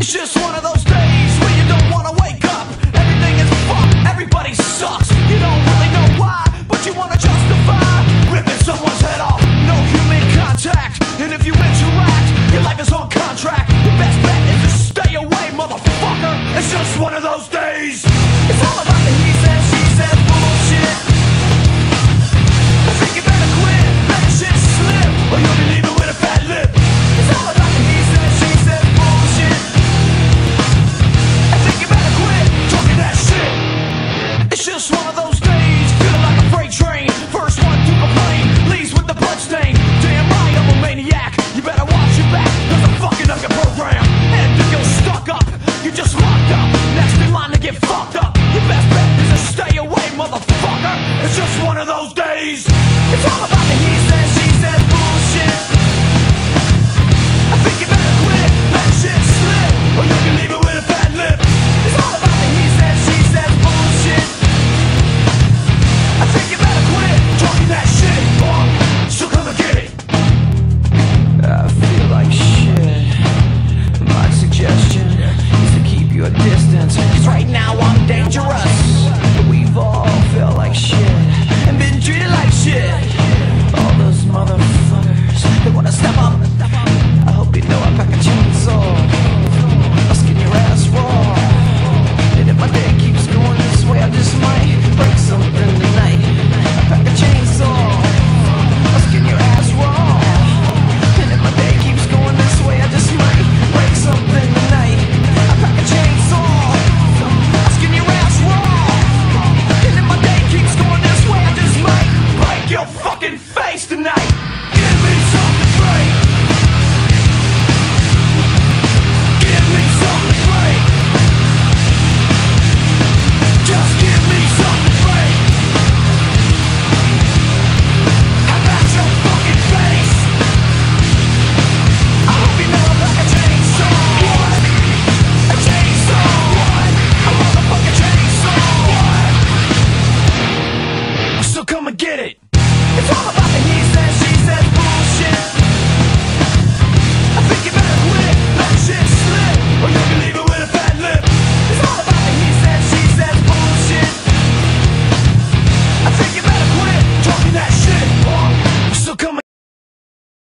It's just one of those days where you don't wanna wake up. Everything is fucked, everybody sucks. You don't really know why, but you wanna justify ripping someone's head off. No human contact, and if you your life is on contract. Best bet is to stay away, motherfucker. It's just one of those days. It's all Get it!